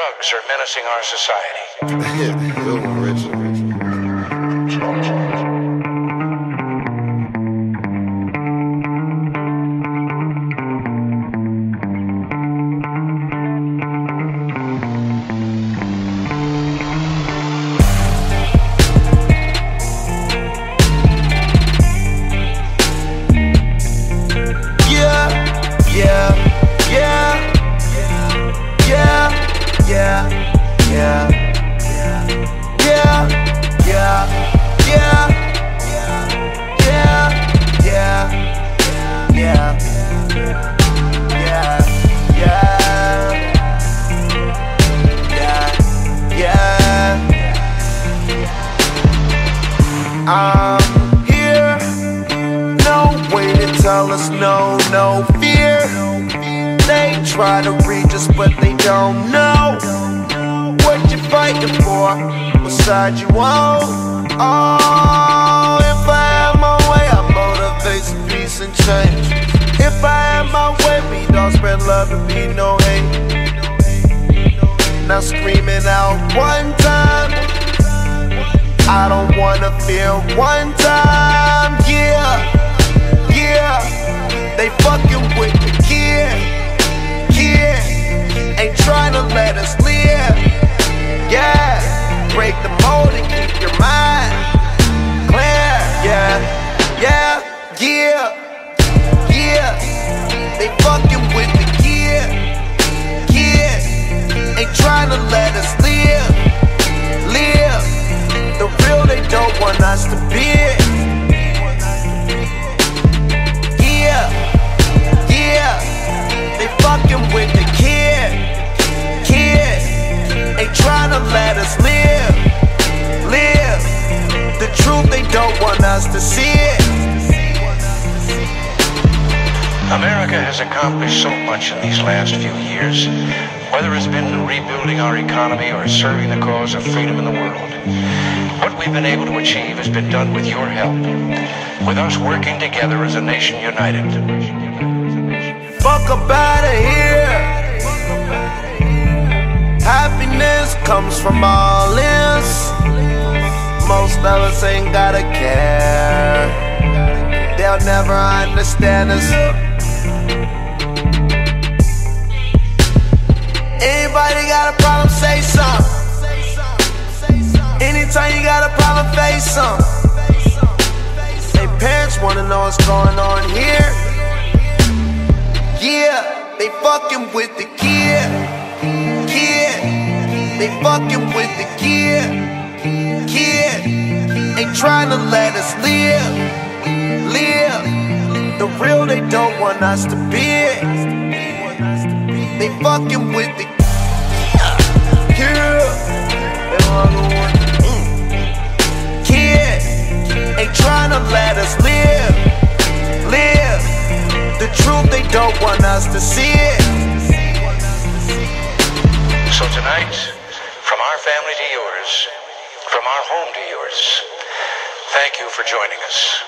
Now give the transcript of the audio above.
Drugs are menacing our society. I'm here. No way to tell us no, no fear. They try to reach us, but they don't know what you're fighting for. What side you on? Oh, if I have my way, I motivate some peace and change. If I have my way, we don't spread love and be no hate. Now screaming out one time. I don't wanna feel one time, yeah. Yeah, they fucking with the kid. Kid ain't trying to let us live. Yeah, break the mold and keep your mind clear. Yeah, yeah, yeah, yeah. They fucking with the kid. Kid ain't trying to let us to be. Yeah, yeah, they fucking with the kid. Kid ain't trying to let us live. Live the truth, they don't want us to see it. America has accomplished so much in these last few years, whether it's been rebuilding our economy or serving the cause of freedom in the world. What we've been able to achieve has been done with your help, with us working together as a nation united. Fuck up out of here. Happiness comes from all this. Most of us ain't gotta care. They'll never understand us. A problem, say something. Anytime you got a problem, face some. They parents wanna know what's going on here. Yeah, they fucking with the kid. Kid, they fucking with the kid. Kid, ain't trying to let us live. Live the real they don't want us to be. They fucking with the truth, they don't want us to see it. So tonight, from our family to yours, from our home to yours, thank you for joining us.